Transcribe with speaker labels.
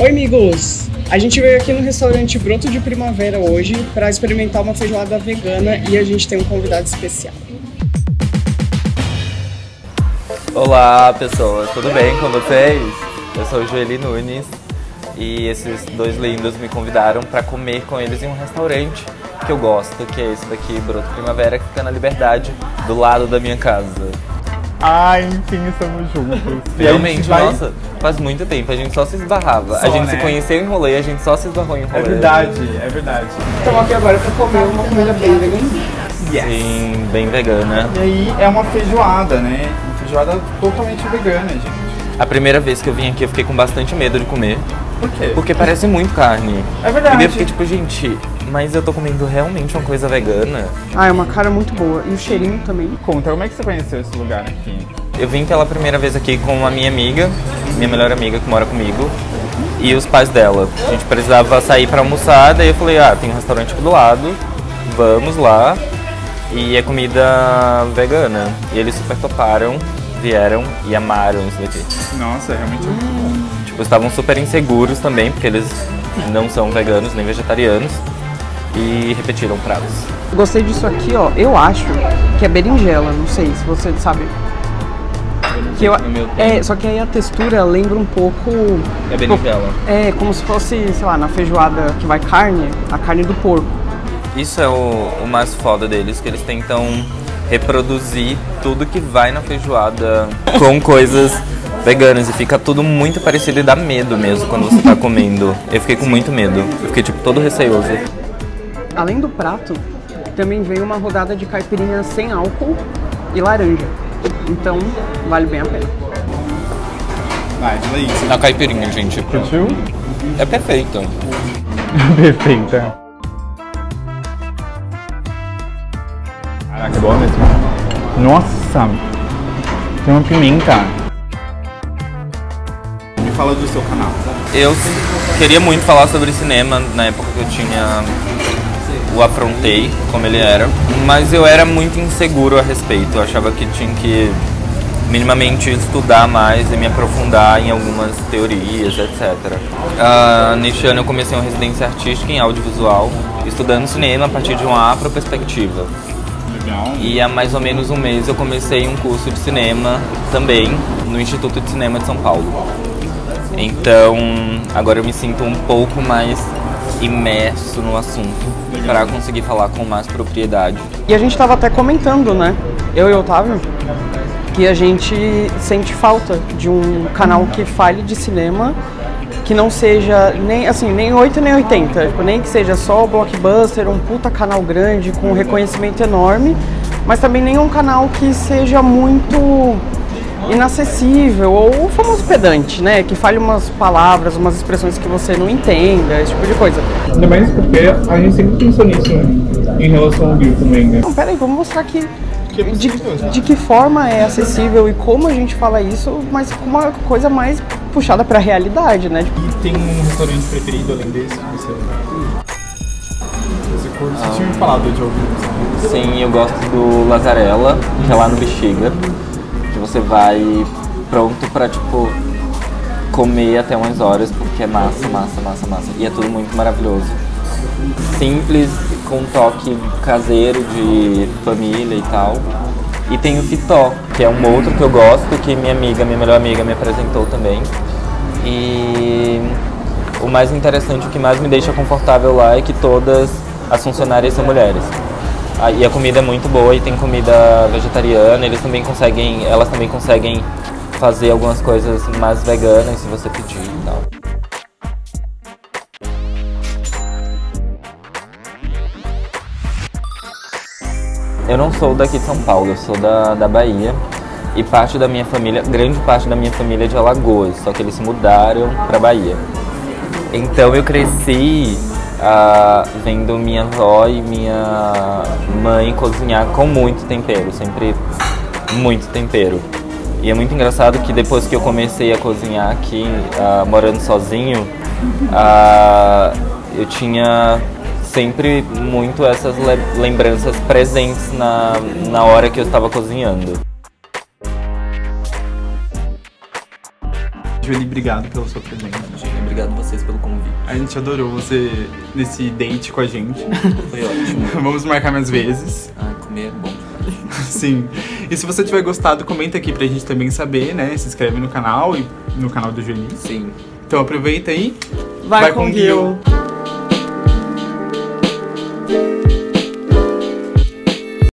Speaker 1: Oi, amigos! A gente veio aqui no restaurante Broto de Primavera hoje para experimentar uma feijoada vegana e a gente tem um convidado especial.
Speaker 2: Olá, pessoas, tudo bem com vocês? Eu sou Joeli Nunes e esses dois lindos me convidaram para comer com eles em um restaurante que eu gosto, que é esse daqui, Broto Primavera, que fica na Liberdade, do lado da minha casa.
Speaker 3: Ah, enfim, estamos juntos.
Speaker 2: Realmente,
Speaker 3: vai...
Speaker 2: nossa, faz muito tempo, a gente só se esbarrava.
Speaker 3: Só,
Speaker 2: a gente
Speaker 3: né?
Speaker 2: se conheceu em rolê, a gente só se esbarrou em rolê.
Speaker 3: É verdade, é verdade.
Speaker 1: Estamos aqui agora para comer uma comida bem vegana.
Speaker 2: Sim, bem vegana.
Speaker 3: E aí é uma feijoada, né? Uma feijoada totalmente vegana, gente.
Speaker 2: A primeira vez que eu vim aqui eu fiquei com bastante medo de comer,
Speaker 3: Por quê?
Speaker 2: porque parece muito carne.
Speaker 3: É verdade.
Speaker 2: E daí eu fiquei tipo, gente, mas eu tô comendo realmente uma coisa vegana?
Speaker 1: Ah, é uma cara muito boa. E o cheirinho também.
Speaker 3: Conta, como é que você conheceu esse lugar aqui?
Speaker 2: Eu vim pela primeira vez aqui com a minha amiga, minha melhor amiga que mora comigo, e os pais dela. A gente precisava sair pra almoçar, daí eu falei, ah, tem um restaurante aqui do lado, vamos lá. E é comida vegana. E eles super toparam, vieram e amaram isso daqui.
Speaker 3: Nossa, realmente é muito bom.
Speaker 2: Tipo, estavam super inseguros também, porque eles não são veganos nem vegetarianos. E repetiram pratos.
Speaker 1: Gostei disso aqui, ó. Eu acho que é berinjela, não sei se você sabe. Que eu, é, só que aí a textura lembra um pouco.
Speaker 2: É berinjela.
Speaker 1: É, como se fosse, sei lá, na feijoada que vai carne, a carne do porco.
Speaker 2: Isso é o, o mais foda deles, que eles tentam reproduzir tudo que vai na feijoada com coisas veganas e fica tudo muito parecido e dá medo mesmo quando você tá comendo. Eu fiquei com muito medo. Eu fiquei tipo todo receioso.
Speaker 1: Além do prato, também veio uma rodada de caipirinha sem álcool e laranja. Então, vale bem a pena.
Speaker 3: Vai, diz aí. Você
Speaker 2: A caipirinha, gente,
Speaker 3: curtiu?
Speaker 2: é perfeita.
Speaker 3: Perfeita. Caraca, é boa mesmo. Nossa, tem uma pimenta. Fala do seu canal.
Speaker 2: Eu queria muito falar sobre cinema na época que eu tinha o Afrontei, como ele era, mas eu era muito inseguro a respeito. Eu achava que tinha que minimamente estudar mais e me aprofundar em algumas teorias, etc. Ah, neste ano eu comecei uma residência artística em audiovisual, estudando cinema a partir de uma afroperspectiva. E há mais ou menos um mês eu comecei um curso de cinema também no Instituto de Cinema de São Paulo. Então agora eu me sinto um pouco mais imerso no assunto para conseguir falar com mais propriedade.
Speaker 1: E a gente tava até comentando, né? Eu e o Otávio, que a gente sente falta de um canal que fale de cinema que não seja nem assim, nem 8 nem 80, tipo, nem que seja só o blockbuster, um puta canal grande com um reconhecimento enorme, mas também nem um canal que seja muito inacessível ou o famoso pedante, né? Que fale umas palavras, umas expressões que você não entenda, esse tipo de coisa.
Speaker 3: Ainda mais porque a gente sempre pensou nisso em relação ao Bill também, né?
Speaker 1: Não, peraí, vamos mostrar aqui
Speaker 3: Que é
Speaker 1: de, de que forma é acessível e como a gente fala isso, mas com uma coisa mais puxada pra realidade, né? Tipo,
Speaker 3: E tem um restaurante preferido além desse que você. Você? Você tinha me falado de alguns.
Speaker 2: Sim, eu gosto do Lazarella, que é lá no Bexiga, você vai pronto para tipo comer até umas horas, porque é massa, massa, massa, massa. E é tudo muito maravilhoso. Simples, com um toque caseiro de família e tal. E tem o Fitó, que é um outro que eu gosto, que minha amiga, minha melhor amiga me apresentou também. E o mais interessante, o que mais me deixa confortável lá é que todas as funcionárias são mulheres. Ah, E a comida é muito boa e tem comida vegetariana, eles também conseguem, elas também conseguem fazer algumas coisas mais veganas se você pedir e tal. Eu não sou daqui de São Paulo, eu sou da, da Bahia. E parte da minha família, grande parte da minha família é de Alagoas, só que eles se mudaram para Bahia. Então eu cresci ah, vendo minha avó e minha mãe cozinhar com muito tempero, sempre muito tempero. E é muito engraçado que depois que eu comecei a cozinhar aqui, ah, morando sozinho, ah, eu tinha sempre muito essas le- lembranças presentes na, na hora que eu estava cozinhando.
Speaker 3: Julie, obrigado pela sua presença.
Speaker 2: Obrigado vocês pelo convite.
Speaker 3: A gente adorou você nesse date com a gente.
Speaker 2: Foi ótimo.
Speaker 3: Vamos marcar mais vezes.
Speaker 2: Ah, comer é bom.
Speaker 3: Sim. E se você tiver gostado, comenta aqui pra gente também saber, né? Se inscreve no canal e no canal do Juninho.
Speaker 2: Sim.
Speaker 3: Então aproveita aí.
Speaker 1: Vai,
Speaker 3: Vai
Speaker 1: com
Speaker 3: com
Speaker 1: Gil.